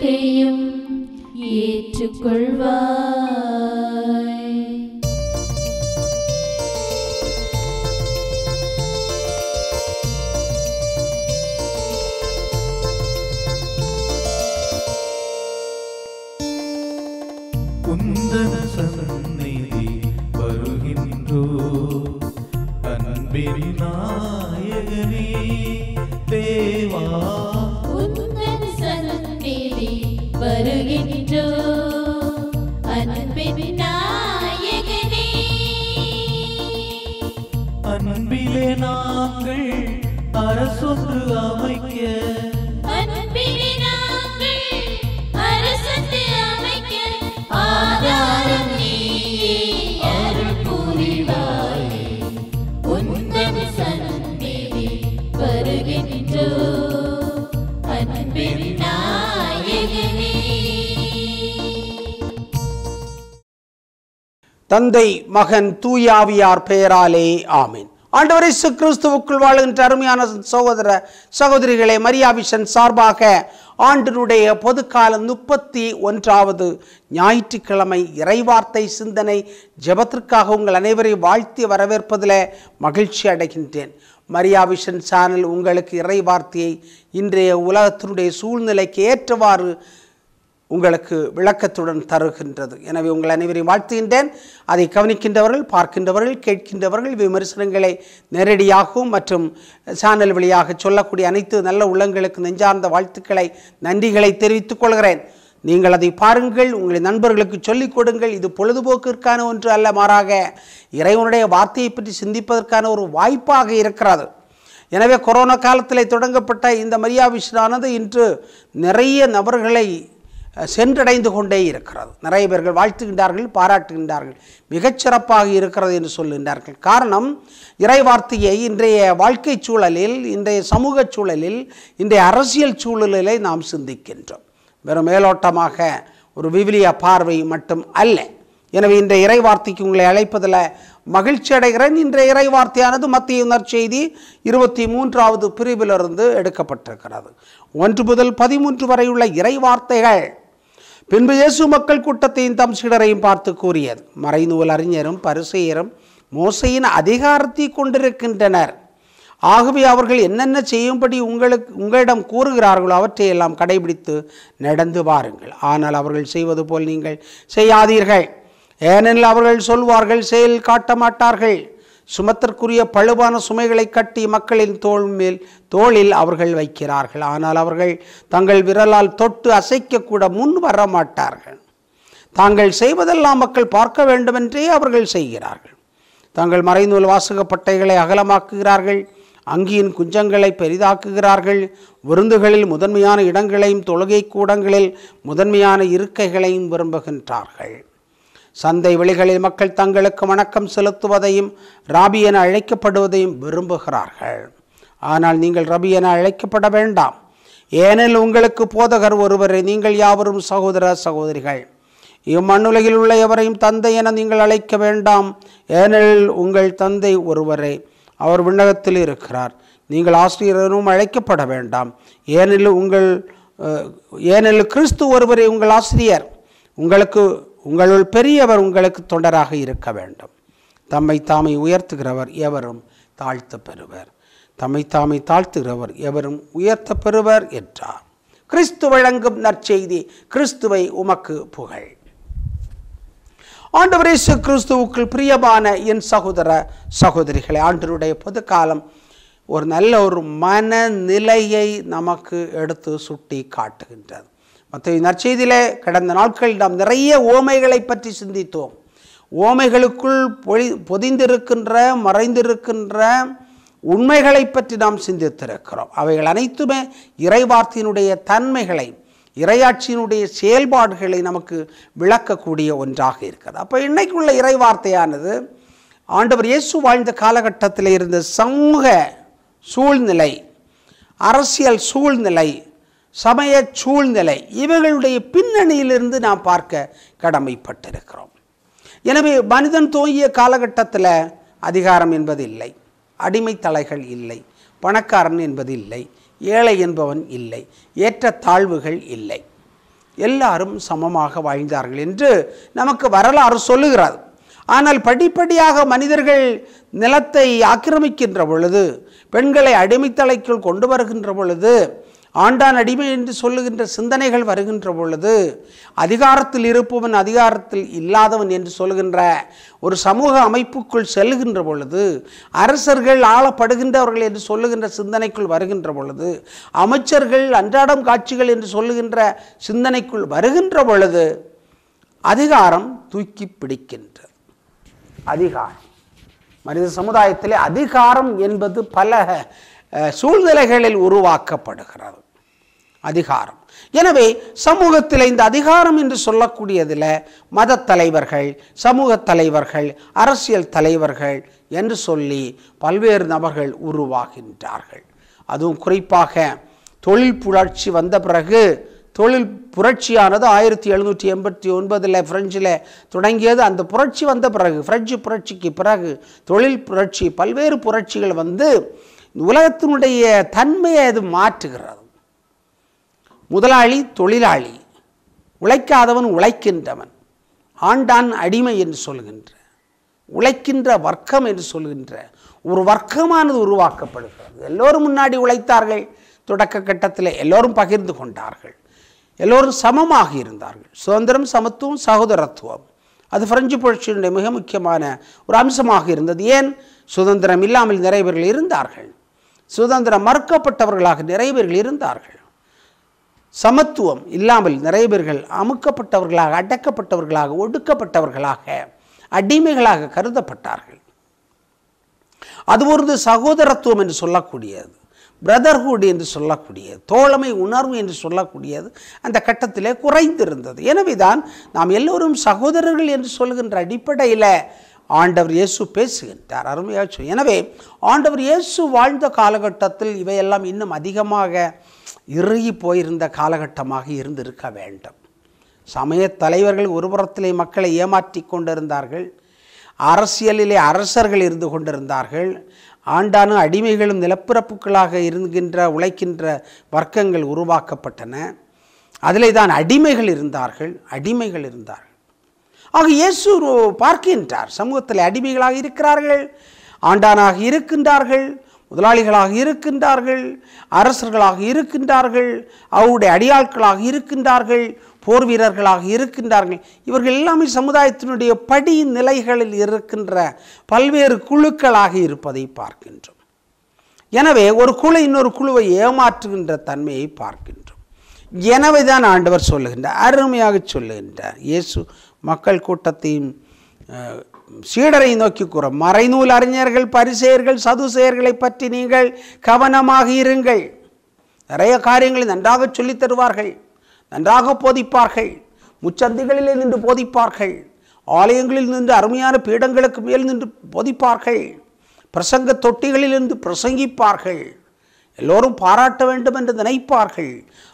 விளக்கையும் ஏற்றுக்கொள்வார். நாங்கள் அரசொன்று அமைக்க. அன்பிலே நாங்கள் அரசத்து அமைக்க. ஆதாரம் நீயே அருள் புரிவாயே. உந்தன் சந்நிதி வருகின்றோ. அன்பின் நாயகனே. தந்தை மகன் தூயாவியார் பெயராலே ஆமீன். ஆண்டவர் இயேசு கிறிஸ்துவுக்குள் வாழ்கின்ற அருமையான சகோதர சகோதரிகளை மரியாவிஷன் சார்பாக ஆண்டினுடைய பொதுக்காலம் முப்பத்தி ஒன்றாவது ஞாயிற்றுக்கிழமை இறைவார்த்தை சிந்தனை ஜெபத்திற்காக உங்கள் அனைவரையும் வாழ்த்தி வரவேற்பதில் மகிழ்ச்சி அடைகின்றேன். மரியாவிஷன் சேனல் உங்களுக்கு இறைவார்த்தையை இன்றைய உலகத்தினுடைய சூழ்நிலைக்கு ஏற்றவாறு உங்களுக்கு விளக்கத்துடன் தருகின்றது. எனவே உங்கள் அனைவரையும் வாழ்த்துகின்றேன். அதை கவனிக்கின்றவர்கள் பார்க்கின்றவர்கள் கேட்கின்றவர்கள் விமர்சனங்களை நேரடியாகவும் மற்றும் சேனல் வழியாக சொல்லக்கூடிய அனைத்து நல்ல உள்ளங்களுக்கு நெஞ்சார்ந்த வாழ்த்துக்களை நன்றிகளை தெரிவித்துக் கொள்கிறேன். நீங்கள் அதை பாருங்கள் உங்களின் நண்பர்களுக்கு சொல்லிக் கொடுங்கள். இது பொழுதுபோக்கிற்கான ஒன்று அல்ல மாறாக இறைவனுடைய வார்த்தையை பற்றி சிந்திப்பதற்கான ஒரு வாய்ப்பாக இருக்கிறது. எனவே கொரோனா காலத்தில் தொடங்கப்பட்ட இந்த மரியாவிஷனானது இன்று நிறைய நபர்களை சென்றடைந்து கொண்டே இருக்கிறது. நிறைய பேர்கள் வாழ்த்துகின்றார்கள் பாராட்டுகின்றார்கள். மிகச்சிறப்பாக இருக்கிறது என்று சொல்லுகின்றார்கள். காரணம் இறைவார்த்தையை இன்றைய வாழ்க்கை சூழலில் இன்றைய சமூக சூழலில் இன்றைய அரசியல் சூழலிலே நாம் சிந்திக்கின்றோம். வெறும் மேலோட்டமாக ஒரு விவிலிய பார்வை மட்டும் அல்ல. எனவே இன்றைய இறைவார்த்தைக்கு உங்களை அழைப்பதில் மகிழ்ச்சி அடைகிறேன். இன்றைய இறைவார்த்தையானது மத்திய நற்செய்தி இருபத்தி மூன்றாவது பிரிவிலிருந்து எடுக்கப்பட்டிருக்கிறது. ஒன்று முதல் பதிமூன்று வரையுள்ள இறைவார்த்தைகள் பின்பு இயேசு மக்கள் கூட்டத்தையும் தம் சீடரையும் பார்த்து கூறியது மறைநூல் அறிஞரும் பரிசெயரும் மோசையின் அதிகாரத்தை கொண்டிருக்கின்றனர். ஆகவே அவர்கள் என்னென்ன செய்யும்படி உங்களுக்கு உங்களிடம் கூறுகிறார்களோ அவற்றையெல்லாம் கடைபிடித்து நடந்து வாருங்கள். ஆனால் அவர்கள் செய்வது போல் நீங்கள் செய்யாதீர்கள். ஏனெனில் அவர்கள் சொல்வார்கள் செயல் காட்ட மாட்டார்கள் சுமத்திற்குரிய பழுவான சுமைகளை கட்டி மக்களின் தோள் மேல் தோளில் அவர்கள் வைக்கிறார்கள். ஆனால் அவர்கள் தங்கள் விரலால் தொட்டு அசைக்கக்கூட முன் வர மாட்டார்கள். தாங்கள் செய்வதெல்லாம் மக்கள் பார்க்க வேண்டுமென்றே அவர்கள் செய்கிறார்கள். தங்கள் மறைநூல் வாசக பட்டைகளை அகலமாக்குகிறார்கள். அங்கியின் குஞ்சங்களை பெரிதாக்குகிறார்கள். விருந்துகளில் முதன்மையான இடங்களையும் தொழுகை கூடங்களில் முதன்மையான இருக்கைகளையும் விரும்புகின்றார்கள். சந்தை வெளிகளில் மக்கள் தங்களுக்கு வணக்கம் செலுத்துவதையும் ராபி என அழைக்கப்படுவதையும் விரும்புகிறார்கள். ஆனால் நீங்கள் ரபி என அழைக்கப்பட வேண்டாம். ஏனெனில் உங்களுக்கு போதகர் ஒருவரை நீங்கள் யாவரும் சகோதர சகோதரிகள். இம்மண்ணுலகில் உள்ள எவரையும் தந்தை என நீங்கள் அழைக்க வேண்டாம். ஏனெனில் உங்கள் தந்தை ஒருவரை அவர் விண்ணகத்தில் இருக்கிறார். நீங்கள் ஆசிரியரும் அழைக்கப்பட வேண்டாம். ஏனெனில் உங்கள் ஏனெனில் கிறிஸ்து ஒருவரே உங்கள் ஆசிரியர். உங்களுக்கு உங்களுள் பெரியவர் உங்களுக்கு தொண்டராக இருக்க வேண்டும். தம்மை தாமை உயர்த்துகிறவர் எவரும் தாழ்த்த பெறுவர். தம்மை தாமை தாழ்த்துகிறவர் எவரும் உயர்த்த பெறுவர் என்றார். கிறிஸ்து வழங்கும் நற்செய்தி கிறிஸ்துவை உமக்கு புகழ். ஆண்டவர் இயேசு கிறிஸ்துவுக்குள் பிரியமான என் சகோதர சகோதரிகளை ஆண்டருடைய பொது காலம் ஒரு நல்ல ஒரு மனநிலையை நமக்கு எடுத்து சுட்டி காட்டுகின்றது மற்ற நற்செய்தியிலே கடந்த நாட்களில் நாம் நிறைய ஓமைகளை பற்றி சிந்தித்தோம். ஓமைகளுக்குள் பொழி பொதிந்திருக்கின்ற மறைந்திருக்கின்ற உண்மைகளை பற்றி நாம் சிந்தித்திருக்கிறோம். அவைகள் அனைத்துமே இறைவார்த்தையினுடைய தன்மைகளை இறையாட்சியினுடைய செயல்பாடுகளை நமக்கு விளக்கக்கூடிய ஒன்றாக இருக்கிறது. அப்போ இன்னைக்குள்ள இறைவார்த்தையானது ஆண்டவர் இயேசு வாழ்ந்த காலகட்டத்தில் இருந்த சமூக சூழ்நிலை அரசியல் சூழ்நிலை சமய சூழ்நிலை இவைகளுடைய பின்னணியிலிருந்து நாம் பார்க்க கடமைப்பட்டிருக்கிறோம். எனவே மனிதன் தோங்கிய காலகட்டத்தில் அதிகாரம் என்பது இல்லை அடிமை தலைகள் இல்லை பணக்காரன் என்பது இல்லை ஏழை என்பவன் இல்லை ஏற்ற தாழ்வுகள் இல்லை. எல்லாரும் சமமாக வாழ்ந்தார்கள் என்று நமக்கு வரலாறு சொல்லுகிறது ஆனால் படிப்படியாக மனிதர்கள் நிலத்தை ஆக்கிரமிக்கின்ற பொழுது பெண்களை அடிமைத்தலைக்குள் கொண்டு வருகின்ற பொழுது ஆண்டான் அடிமை என்று சொல்லுகின்ற சிந்தனைகள் வருகின்ற பொழுது அதிகாரத்தில் இருப்பவன் அதிகாரத்தில் இல்லாதவன் என்று சொல்லுகின்ற ஒரு சமூக அமைப்புக்குள் செல்லுகின்ற பொழுது அரசர்கள் ஆளப்படுகின்றவர்கள் என்று சொல்லுகின்ற சிந்தனைக்குள் வருகின்ற பொழுது அமைச்சர்கள் அன்றாடம் காட்சிகள் என்று சொல்லுகின்ற சிந்தனைக்குள் வருகின்ற பொழுது அதிகாரம் தூக்கி பிடிக்கின்றது. அதிகாரம். மனித சமுதாயத்திலே அதிகாரம் என்பது பல சூழ்நிலைகளில் உருவாக்கப்படுகிறது. அதிகாரம். எனவே சமூகத்தில் இந்த அதிகாரம் என்று சொல்லக்கூடியதில் மத தலைவர்கள் சமூக தலைவர்கள் அரசியல் தலைவர்கள் என்று சொல்லி பல்வேறு நபர்கள் உருவாகின்றார்கள். அதுவும் குறிப்பாக தொழில் புரட்சி வந்த பிறகு தொழில் புரட்சியானது ஆயிரத்தி எழுநூற்றி எண்பத்தி ஒன்பதில் ஃப்ரெஞ்சில் தொடங்கியது. அந்த புரட்சி வந்த பிறகு ஃப்ரெஞ்சு புரட்சிக்கு பிறகு தொழில் புரட்சி பல்வேறு புரட்சிகள் வந்து உலகத்தினுடைய தன்மையை அது மாற்றுகிறது. முதலாளி தொழிலாளி. உழைக்காதவன் உழைக்கின்றவன். ஆண்டான் அடிமை என்று சொல்கின்ற. உழைக்கின்ற வர்க்கம் என்று சொல்கின்ற. ஒரு வர்க்கமானது உருவாக்கப்படுகிறது. எல்லோரும் முன்னாடி உழைத்தார்கள். தொடக்க கட்டத்தில் எல்லோரும் பகிர்ந்து கொண்டார்கள். எல்லோரும் சமமாக இருந்தார்கள். சுதந்திரம் சமத்துவம் சகோதரத்துவம். அது பிரெஞ்சு புரட்சியினுடைய மிக முக்கியமான ஒரு அம்சமாக இருந்தது. ஏன்? சுதந்திரம் இல்லாமல் நிறைய பேர்கள் இருந்தார்கள். சுதந்திரம் மறுக்கப்பட்டவர்களாக நிறைய பேர்கள் இருந்தார்கள். சமத்துவம் இல்லாமல் நிறைய பேர்கள் அமுக்கப்பட்டவர்களாக அடக்கப்பட்டவர்களாக ஒடுக்கப்பட்டவர்களாக அடிமைகளாக கருதப்பட்டார்கள். அது ஒரு சகோதரத்துவம் என்று சொல்லக்கூடியது பிரதர்ஹுட் என்று சொல்லக்கூடியது தோழமை உணர்வு என்று சொல்லக்கூடியது அந்த கட்டத்திலே குறைந்திருந்தது. எனவேதான் நாம் எல்லோரும் சகோதரர்கள் என்று சொல்கின்ற அடிப்படையில் ஆண்டவர் இயேசு பேசுகின்றார். அருமையாக எனவே ஆண்டவர் இயேசு வாழ்ந்த காலகட்டத்தில் இவையெல்லாம் இன்னும் அதிகமாக இறுகி போயிருந்த காலகட்டமாக இருந்திருக்க வேண்டும். சமய தலைவர்கள் ஒரு புறத்திலே மக்களை ஏமாற்றி கொண்டிருந்தார்கள். அரசியலிலே அரசர்கள் இருந்து கொண்டிருந்தார்கள். ஆண்டானும் அடிமைகளும் நிலப்பிறப்புகளாக இருக்கின்ற உழைக்கின்ற வர்க்கங்கள் உருவாக்கப்பட்டன. அதிலே தான் அடிமைகள் இருந்தார்கள் அடிமைகள் இருந்தார்கள். ஆக இயேசு பார்க்கின்றார் சமூகத்தில் அடிமைகளாக இருக்கிறார்கள் ஆண்டானாக இருக்கின்றார்கள். முதலாளிகளாக இருக்கின்றார்கள் அரசர்களாக இருக்கின்றார்கள் அவருடைய அடியாட்களாக இருக்கின்றார்கள் போர் வீரர்களாக இருக்கின்றார்கள். இவர்கள் எல்லாமே சமுதாயத்தினுடைய படி நிலைகளில் இருக்கின்ற பல்வேறு குழுக்களாக இருப்பதை பார்க்கின்றோம். எனவே ஒரு குழு இன்னொரு குழுவை ஏமாற்றுகின்ற தன்மையை பார்க்கின்றோம். எனவே தான் ஆண்டவர் சொல்லுகின்றார் அருமையாக சொல்லுகின்றார். இயேசு மக்கள் கூட்டத்தையும் சீடரை நோக்கி கூற மறைநூல் அறிஞர்கள் பரிசெயர்கள் சதுசெயர்களை பற்றி நீங்கள் கவனமாக இருங்கள். நிறைய காரியங்களை நன்றாக சொல்லித் தருவார்கள் நன்றாக போதிப்பார்கள் முச்சந்திகளிலே நின்று போதிப்பார்கள் ஆலயங்களில் நின்று அருமையான பீடங்களுக்கு மேல் நின்று போதிப்பார்கள் பிரசங்க தொட்டிகளில் இருந்து பிரசங்கிப்பார்கள். எல்லோரும் பாராட்ட வேண்டும் என்று நினைப்பார்கள்.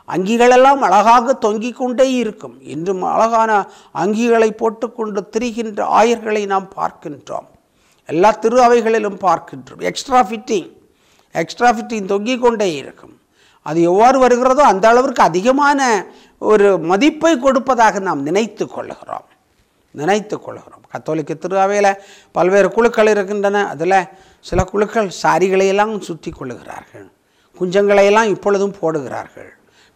அங்கிகளெல்லாம் அழகாக தொங்கிக் கொண்டே இருக்கும். இன்றும் அழகான அங்கிகளை போட்டுக்கொண்டு திரிகின்ற ஆயர்களை நாம் பார்க்கின்றோம். எல்லா திரு அவைகளிலும் பார்க்கின்றோம். எக்ஸ்ட்ரா ஃபிட்டிங் எக்ஸ்ட்ரா ஃபிட்டிங் தொங்கிக் கொண்டே இருக்கும். அது எவ்வாறு வருகிறதோ அந்த அளவிற்கு அதிகமான ஒரு மதிப்பை கொடுப்பதாக நாம் நினைத்து கொள்கிறோம். நினைத்து கொள்கிறோம். கத்தோலிக்க திருவாவையில் பல்வேறு குழுக்கள் இருக்கின்றன. அதில் சில குழுக்கள் சாரிகளையெல்லாம் சுற்றி கொள்ளுகிறார்கள். குஞ்சங்களையெல்லாம் இப்பொழுதும் போடுகிறார்கள்.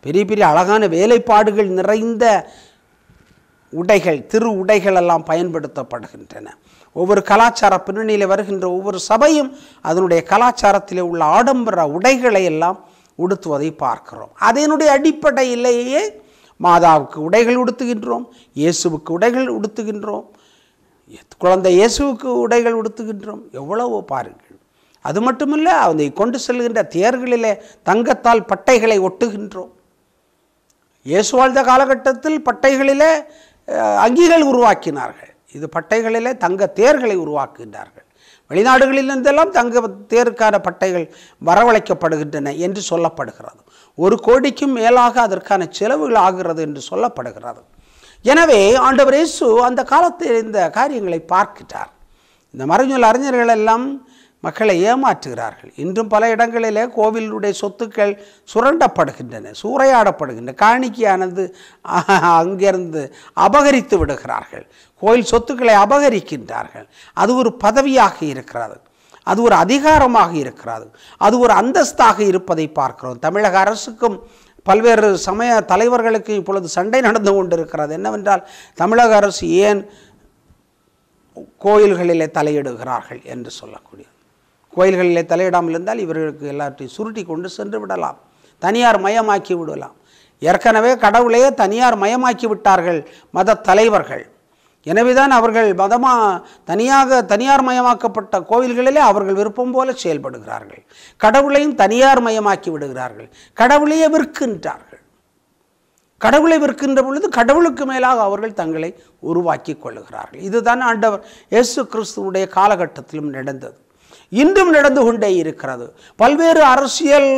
பெரிய பெரிய அழகான வேலைப்பாடுகள் நிறைந்த உடைகள் திரு உடைகள் எல்லாம் பயன்படுத்தப்படுகின்றன. ஒவ்வொரு கலாச்சார பின்னணியில் வருகின்ற ஒவ்வொரு சபையும் அதனுடைய கலாச்சாரத்தில் உள்ள ஆடம்பர உடைகளை எல்லாம் உடுத்துவதை பார்க்கிறோம். அதனுடைய அடிப்படையிலேயே மாதாவுக்கு உடைகள் உடுத்துகின்றோம் இயேசுவுக்கு உடைகள் உடுத்துகின்றோம் குழந்தை இயேசுவுக்கு உடைகள் உடுத்துகின்றோம். எவ்வளவோ பாருங்கள். அது மட்டுமில்லை அதை கொண்டு செல்கின்ற தேர்களிலே தங்கத்தால் பட்டைகளை ஒட்டுகின்றோம். இயேசு வாழ்ந்த காலகட்டத்தில் பட்டைகளிலே அங்கிகள் உருவாக்கினார்கள். இது பட்டைகளிலே தங்க தேர்களை உருவாக்குகின்றார்கள். வெளிநாடுகளிலிருந்தெல்லாம் தங்க தேருக்கான பட்டைகள் வரவழைக்கப்படுகின்றன என்று சொல்லப்படுகிறது. ஒரு கோடிக்கும் மேலாக அதற்கான செலவுகள் ஆகிறது என்று சொல்லப்படுகிறது. எனவே ஆண்டவர் இயேசு அந்த காலத்தில் இந்த காரியங்களை பார்க்கிறார் இந்த மறைஞ்சொல் அறிஞர்கள் எல்லாம் மக்களை ஏமாற்றுகிறார்கள். இன்றும் பல இடங்களிலே கோவிலுடைய சொத்துக்கள் சுரண்டப்படுகின்றன சூறையாடப்படுகின்றன. காணிக்கையானது அங்கிருந்து அபகரித்து விடுகிறார்கள். கோயில் சொத்துக்களை அபகரிக்கின்றார்கள். அது ஒரு பதவியாக இருக்கிறது. அது ஒரு அதிகாரமாக இருக்கிறது. அது ஒரு அந்தஸ்தாக இருப்பதை பார்க்கிறோம். தமிழக அரசுக்கும் பல்வேறு சமய தலைவர்களுக்கு இப்பொழுது சண்டை நடந்து கொண்டிருக்கிறது. என்னவென்றால் தமிழக அரசு ஏன் கோயில்களிலே தலையிடுகிறார்கள் என்று சொல்லக்கூடியது. கோயில்களிலே தலையிடாமல் இருந்தால் இவர்களுக்கு எல்லாத்தையும் சுருட்டி கொண்டு சென்று விடலாம். தனியார் மயமாக்கி விடலாம். ஏற்கனவே கடவுளையே தனியார் மயமாக்கி விட்டார்கள் மத தலைவர்கள். எனவேதான் அவர்கள் மதமா தனியாக தனியார் மயமாக்கப்பட்ட கோவில்களிலே அவர்கள் விருப்பம் போல செயல்படுகிறார்கள். கடவுளையும் தனியார் மயமாக்கி விடுகிறார்கள். கடவுளையே விற்கின்றார்கள். கடவுளை விற்கின்ற பொழுது கடவுளுக்கு மேலாக அவர்கள் தங்களை உருவாக்கி கொள்ளுகிறார்கள். இதுதான் ஆண்டவர் இயேசு கிறிஸ்துவுடைய காலகட்டத்திலும் நடந்தது. இன்றும் நடந்து கொண்டே இருக்கிறது. பல்வேறு அரசியல்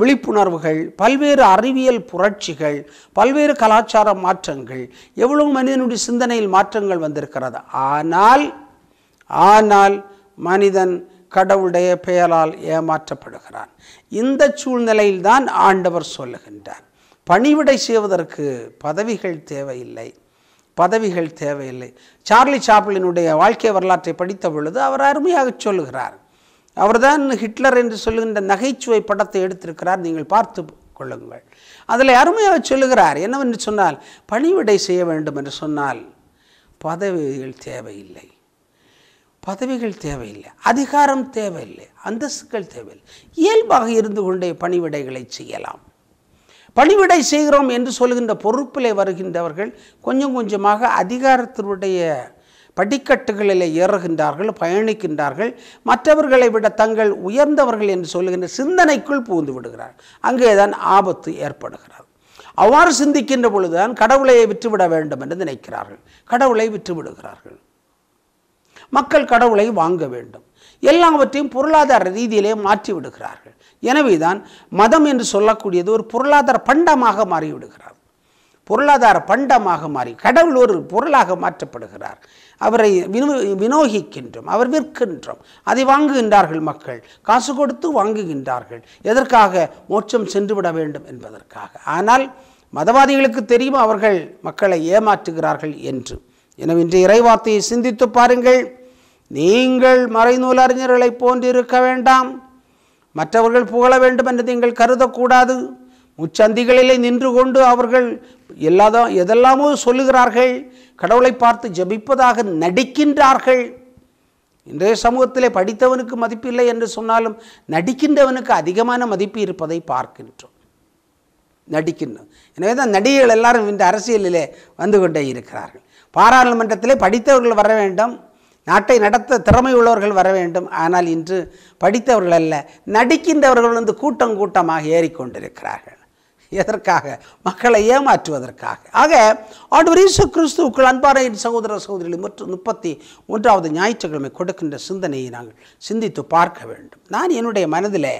விழிப்புணர்வுகள் பல்வேறு அறிவியல் புரட்சிகள் பல்வேறு கலாச்சார மாற்றங்கள் எவ்வளவு மனிதனுடைய சிந்தனையில் மாற்றங்கள் வந்திருக்கிறது. ஆனால் ஆனால் மனிதன் கடவுளுடைய பெயரால் ஏமாற்றப்படுகிறான். இந்த சூழ்நிலையில்தான் ஆண்டவர் சொல்லுகின்றார். பணிவிடை செய்வதற்கு பதவிகள் தேவையில்லை. பதவிகள் தேவையில்லை. சார்லி சாப்ளினுடைய வாழ்க்கை வரலாற்றை படித்த பொழுது அவர் அருமையாக சொல்லுகிறார். அவர்தான் ஹிட்லர் என்று சொல்லுகின்ற நகைச்சுவை படத்தை எடுத்திருக்கிறார். நீங்கள் பார்த்து கொள்ளுங்கள். அதில் அருமையாக சொல்லுகிறார். என்னவென்று சொன்னால் பணிவிடை செய்ய வேண்டும் என்று சொன்னால் பதவிகள் தேவையில்லை. பதவிகள் தேவையில்லை. அதிகாரம் தேவையில்லை. அந்தஸ்துகள் தேவையில்லை. இயல்பாக இருந்து கொண்டே பணிவிடைகளை செய்யலாம். பணிவிடை செய்கிறோம் என்று சொல்கின்ற பொறுப்பிலே வருகின்றவர்கள் கொஞ்சம் கொஞ்சமாக அதிகாரத்தினுடைய படிக்கட்டுகளில் ஏறுகின்றார்கள் பயணிக்கின்றார்கள். மற்றவர்களை விட தங்கள் உயர்ந்தவர்கள் என்று சொல்லுகின்ற சிந்தனைக்குள் புகுந்து விடுகிறார். அங்கேதான் ஆபத்து ஏற்படுகிறது. அவ்வாறு சிந்திக்கின்ற பொழுதுதான் கடவுளை விட்டுவிட வேண்டும் என்று நினைக்கிறார்கள். கடவுளை விற்றுவிடுகிறார்கள் மக்கள் கடவுளை வாங்க வேண்டும். எல்லாவற்றையும் பொருளாதார ரீதியிலே மாற்றி விடுகிறார்கள் எனவேதான் மதம் என்று சொல்லக்கூடியது ஒரு பொருளாதார பண்டமாக மாறிவிடுகிறார். பொருளாதார பண்டமாக மாறி கடவுள் ஒரு பொருளாக மாற்றப்படுகிறார். அவரை வினோ வினோகிக்கின்றோம் அவர் விற்கின்றோம். அதை வாங்குகின்றார்கள் மக்கள் காசு கொடுத்து வாங்குகின்றார்கள். எதற்காக? மோட்சம் சென்றுவிட வேண்டும் என்பதற்காக. ஆனால் மதவாதிகளுக்கு தெரியும் அவர்கள் மக்களை ஏமாற்றுகிறார்கள் என்று? எனவே இன்றைய இறைவார்த்தையை சிந்தித்து பாருங்கள். நீங்கள் மறைநூல் அறிஞர்களைப் போன்று இருக்க வேண்டாம். மற்றவர்கள் புகழ வேண்டும் என்று நீங்கள் கருதக்கூடாது. முச்சந்திகளிலே நின்று கொண்டு அவர்கள் எல்லாதோ எதெல்லாமோ சொல்லுகிறார்கள் கடவுளை பார்த்து ஜெபிப்பதாக நடிக்கின்றார்கள். இன்றைய சமூகத்திலே படித்தவனுக்கு மதிப்பில்லை என்று சொன்னாலும் நடிக்கின்றவனுக்கு அதிகமான மதிப்பு இருப்பதை பார்க்கின்றோம். நடிக்கின்றோம் எனவே தான் நடிகைகள் எல்லாரும் இந்த அரசியலிலே வந்து கொண்டே இருக்கிறார்கள். பாராளுமன்றத்திலே படித்தவர்கள் வர வேண்டும் நாட்டை நடத்த திறமை உள்ளவர்கள் வர வேண்டும். ஆனால் இன்று படித்தவர்கள் அல்ல நடிக்கின்றவர்கள் வந்து கூட்டம் கூட்டமாக ஏறிக்கொண்டிருக்கிறார்கள். எதற்காக? மக்களை ஏமாற்றுவதற்காக. ஆக ஆண்டவர் இயேசு கிறிஸ்துவுக்குள் அன்பான சகோதர சகோதரிகள் மற்றும் முப்பத்தி மூன்றாவது ஞாயிற்றுக்கிழமை கொடுக்கின்ற சிந்தனையை நாங்கள் சிந்தித்து பார்க்க வேண்டும். நான் என்னுடைய மனதில்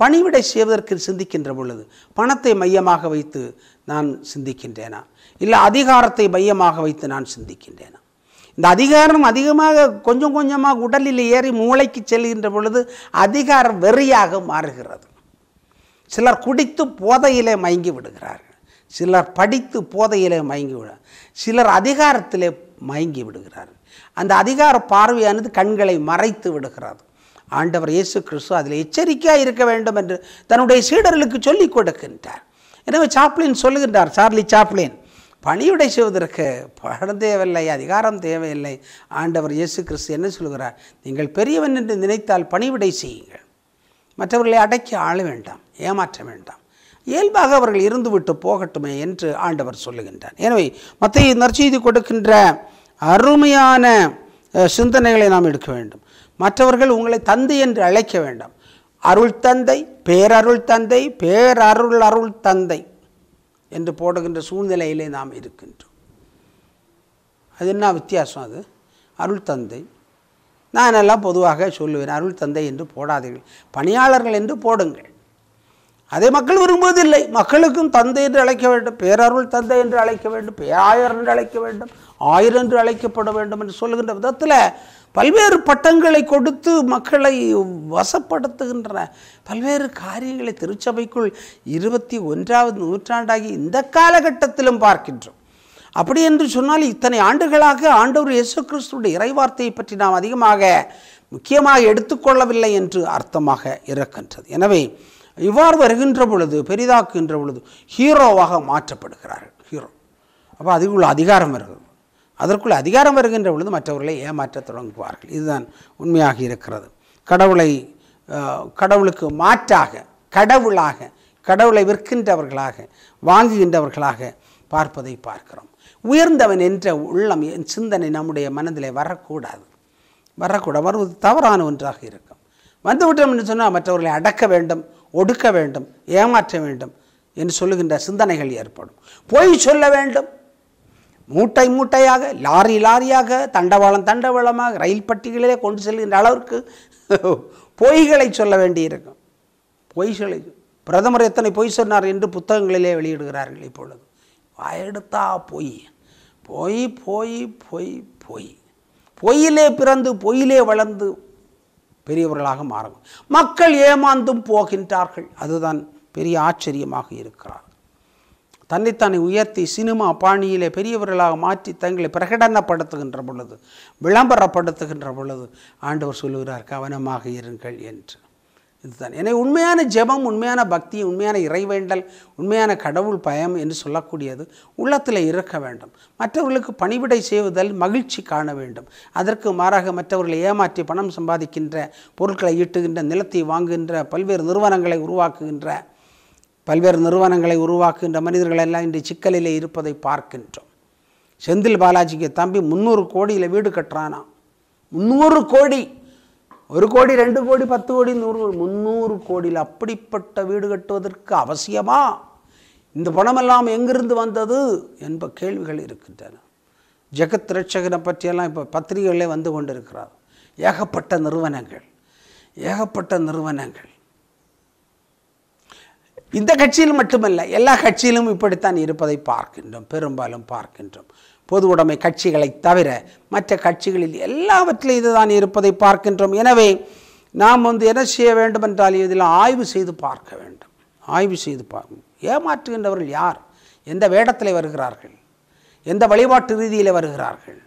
பணிவிடை செய்வதற்கு சிந்திக்கின்ற பொழுது பணத்தை மையமாக வைத்து நான் சிந்திக்கின்றேனா? இல்லை அதிகாரத்தை மையமாக வைத்து நான் சிந்திக்கின்றேனா? இந்த அதிகாரம் அதிகமாக கொஞ்சம் கொஞ்சமாக உடலில் ஏறி மூளைக்கு செல்கின்ற பொழுது அதிகார வெறியாக மாறுகிறது. சிலர் குடித்து போதையிலே மயங்கி விடுகிறார்கள். சிலர் படித்து போதையிலே மயங்கி விட சிலர் அதிகாரத்திலே மயங்கி விடுகிறார்கள். அந்த அதிகார பார்வையானது கண்களை மறைத்து விடுகிறது. ஆண்டவர் இயேசு கிறிஸ்து அதில் எச்சரிக்கையாக இருக்க வேண்டும் என்று தன்னுடைய சீடர்களுக்கு சொல்லிக் கொடுக்கின்றார். எனவே சாப்ளின் சொல்லுகின்றார் சார்லி சாப்ளின் பணியுடை செய்வதற்கு பணம் தேவையில்லை அதிகாரம் தேவையில்லை. ஆண்டவர் இயேசு கிறிஸ்து என்ன சொல்கிறார்? நீங்கள் பெரியவன் என்று நினைத்தால் பணிவிடை செய்யுங்கள். மற்றவர்களை அடக்கி ஆள வேண்டாம் ஏமாற்ற வேண்டாம். இயல்பாக அவர்கள் இருந்துவிட்டு போகட்டுமே என்று ஆண்டவர் சொல்லுகின்றார். எனவே மற்ற நற்செய்தி கொடுக்கின்ற அருமையான சிந்தனைகளை நாம் எடுக்க வேண்டும். மற்றவர்கள் உங்களை தந்தை என்று அழைக்க வேண்டாம். அருள் தந்தை பேரருள் தந்தை பேரருள் அருள் தந்தை. என்று போடுகின்ற சூழ்நிலையிலே நாம் இருக்கின்றோம். அது என்ன வித்தியாசம் அது? அருள் தந்தை. நான் எல்லாம் பொதுவாக சொல்லுவேன் அருள் தந்தை என்று போடாதீர்கள். பணியாளர்கள் என்று போடுங்கள். அதை மக்கள் விரும்புவதில்லை. மக்களுக்கும் தந்தை என்று அழைக்க வேண்டும் பேரருள் தந்தை என்று அழைக்க வேண்டும் பேராயர் என்று அழைக்க வேண்டும் ஆயிரம் என்று அழைக்கப்பட வேண்டும் என்று சொல்லுகின்ற விதத்தில் பல்வேறு பட்டங்களை கொடுத்து மக்களை வசப்படுத்துகின்றன பல்வேறு காரியங்களை திருச்சபைக்குள் இருபத்தி ஒன்றாவது நூற்றாண்டாகி இந்த காலகட்டத்திலும் பார்க்கின்றோம். அப்படி என்று சொன்னால் இத்தனை ஆண்டுகளாக ஆண்டவர் இயேசு கிறிஸ்துடைய இறைவார்த்தையை பற்றி நாம் அதிகமாக முக்கியமாக எடுத்துக்கொள்ளவில்லை என்று அர்த்தமாக இருக்கின்றது. எனவே இவ்வாறு வருகின்ற பொழுது பெரிதாக்குகின்ற பொழுது ஹீரோவாக மாற்றப்படுகிறார்கள். ஹீரோ. அப்போ அதுக்குள்ள அதிகாரம் வருகிறது அதற்குள் அதிகாரம் வருகின்ற பொழுது மற்றவர்களை ஏமாற்ற தொடங்குவார்கள். இதுதான் உண்மையாக இருக்கிறது. கடவுளை கடவுளுக்கு மாற்றாக கடவுளாக கடவுளை விற்கின்றவர்களாக வாங்குகின்றவர்களாக பார்ப்பதை பார்க்கிறோம். உயர்ந்தவன் என்ற உள்ளம் என் சிந்தனை நம்முடைய மனதிலே வரக்கூடாது. வரக்கூடாது வருவது தவறான ஒன்றாக இருக்கும். வந்துவிட்டோம் என்று சொன்னால் மற்றவர்களை அடக்க வேண்டும் ஒடுக்க வேண்டும் ஏமாற்ற வேண்டும் என்று சொல்லுகின்ற சிந்தனைகள் ஏற்படும். பொய் சொல்ல வேண்டும் மூட்டை மூட்டையாக லாரி லாரியாக தண்டவாளம் தண்டவாளமாக ரயில் பட்டிகளிலே கொண்டு செல்கின்ற அளவிற்கு பொய்களை சொல்ல வேண்டியிருக்கும். பொய்களை பிரதமர் எத்தனை பொய் சொன்னார் என்று புத்தகங்களிலே வெளியிடுகிறார்கள் இப்பொழுது. வாயெடுத்தா பொய். பொய் பொய் பொய் பொய். பொய்யிலே பிறந்து பொய்யிலே வளர்ந்து பெரியவர்களாக மாறும் மக்கள் ஏமாந்தும் போகின்றார்கள். அதுதான் பெரிய ஆச்சரியமாக இருக்கிறார் தன்னைத்தானே உயர்த்தி சினிமா பாணியிலே பெரியவர்களாக மாற்றி தங்களை பிரகடனப்படுத்துகின்ற பொழுது விளம்பரப்படுத்துகின்ற பொழுது ஆண்டவர் சொல்லுகிறார் கவனமாக இருங்கள் என்று. இதுதான். எனவே உண்மையான ஜெபம் உண்மையான பக்தி உண்மையான இறைவேண்டல் உண்மையான கடவுள் பயம் என்று சொல்லக்கூடியது உள்ளத்தில் இருக்க வேண்டும். மற்றவர்களுக்கு பணிவிடை செய்வதில் மகிழ்ச்சி காண வேண்டும். அதற்கு மாறாக மற்றவர்களை ஏமாற்றி பணம் சம்பாதிக்கின்ற பொருட்களை ஈட்டுகின்ற நிலத்தை வாங்குகின்ற பல்வேறு நிறுவனங்களை உருவாக்குகின்ற பல்வேறு நிறுவனங்களை உருவாக்குகின்ற மனிதர்கள் எல்லாம் இன்று சிக்கலிலே இருப்பதை பார்க்கின்றோம். செந்தில் பாலாஜிக்கு தம்பி முந்நூறு கோடியில் வீடு கட்டுறானா? முந்நூறு கோடி! ஒரு கோடி ரெண்டு கோடி பத்து கோடி நூறு கோடி முந்நூறு கோடியில் அப்படிப்பட்ட வீடு கட்டுவதற்கு அவசியமா? இந்த பணமெல்லாம் எங்கிருந்து வந்தது என்ப கேள்விகள் இருக்கின்றன. ஜெகத் ரட்சகனை பற்றியெல்லாம் இப்போ பத்திரிகைகளே வந்து கொண்டிருக்கிறார். ஏகப்பட்ட நிறுவனங்கள். ஏகப்பட்ட நிறுவனங்கள். இந்த கட்சியில் மட்டுமல்ல எல்லா கட்சியிலும் இப்படித்தான் இருப்பதை பார்க்கின்றோம் பெரும்பாலும் பார்க்கின்றோம். பொது உடைமை கட்சிகளை தவிர மற்ற கட்சிகளில் எல்லாவற்றிலும் இதுதான் இருப்பதை பார்க்கின்றோம். எனவே நாம் வந்து என்ன செய்ய வேண்டும் என்றால் இதில் ஆய்வு செய்து பார்க்க வேண்டும். ஆய்வு செய்து பார்க்கணும் ஏமாற்றுகின்றவர்கள் யார்? எந்த வேடத்தில் வருகிறார்கள்? எந்த வழிபாட்டு ரீதியில் வருகிறார்கள்?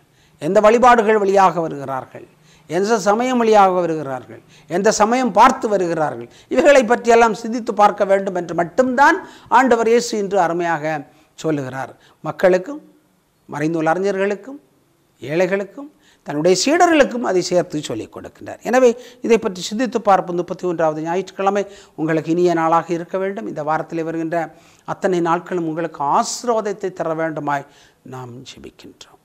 எந்த வழிபாடுகள் வழியாக வருகிறார்கள்? எந்த சமயம் வழியாக வருகிறார்கள்? எந்த சமயம் பார்த்து வருகிறார்கள்? இவைகளை பற்றியெல்லாம் சிந்தித்து பார்க்க வேண்டும் என்று மட்டும்தான் ஆண்டவர் இயேசு என்று அருமையாக சொல்லுகிறார். மக்களுக்கும் மறைந்துள்ள அறிஞர்களுக்கும் ஏழைகளுக்கும் தன்னுடைய சீடர்களுக்கும் அதை சேர்த்து சொல்லிக் கொடுக்கின்றார். எனவே இதை பற்றி சிந்தித்து பார்ப்போம். முப்பத்தி ஒன்றாவது ஞாயிற்றுக்கிழமை உங்களுக்கு இனிய நாளாக இருக்க வேண்டும். இந்த வாரத்தில் வருகின்ற அத்தனை நாட்களும் உங்களுக்கு ஆசீர்வாதத்தை தர வேண்டுமாய் நாம் ஜெபிக்கின்றோம்.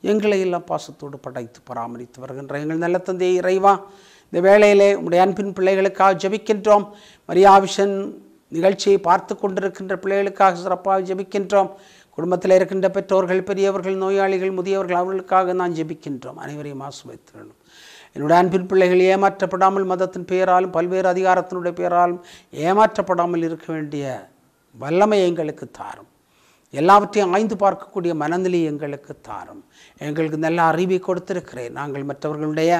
எங்களை எல்லாம் பாசத்தோடு படைத்து பராமரித்து வருகின்ற எங்கள் நல்ல தந்தையை இறைவா. இந்த வேளையிலே உடைய அன்பின் பிள்ளைகளுக்காக ஜெபிக்கின்றோம். மரியாவிஷன் நிகழ்ச்சியை பார்த்து கொண்டிருக்கின்ற பிள்ளைகளுக்காக சிறப்பாக ஜெபிக்கின்றோம். குடும்பத்தில் இருக்கின்ற பெற்றோர்கள் பெரியவர்கள் நோயாளிகள் முதியவர்கள் அவர்களுக்காக நான் ஜெபிக்கின்றோம். அனைவரையும் ஆசுவைத்திரணும் என்னுடைய அன்பின் பிள்ளைகள் ஏமாற்றப்படாமல் மதத்தின் பெயராலும் பல்வேறு அதிகாரத்தினுடைய பெயராலும் ஏமாற்றப்படாமல் இருக்க வேண்டிய வல்லமை எங்களுக்கு தாரும். எல்லாவற்றையும் ஆய்ந்து பார்க்கக்கூடிய மனநிலை எங்களுக்கு தாரும். எங்களுக்கு நல்ல அறிவை கொடுத்திருக்கிறேன். நாங்கள் மற்றவர்களுடைய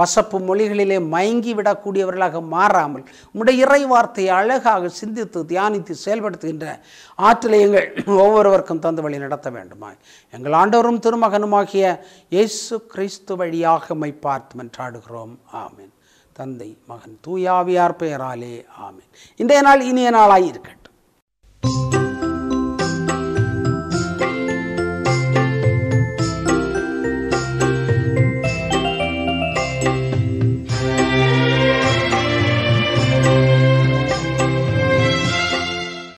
பசப்பு மொழிகளிலே மயங்கி விடக்கூடியவர்களாக மாறாமல் உங்களுடைய இறை வார்த்தையை அழகாக சிந்தித்து தியானித்து செயல்படுத்துகின்ற ஆற்றலை எங்கள் ஒவ்வொருவருக்கும் தந்து வழி நடத்த வேண்டுமாய் எங்கள் ஆண்டவரும் திருமகனுமாகிய இயேசு கிறிஸ்து வழியாக மை பார்த்து மன்றாடுகிறோம். ஆமீன். தந்தை மகன் தூயாவியார் பெயராலே ஆமீன். இன்றைய நாள் இனிய நாளாக இருக்கட்டும்.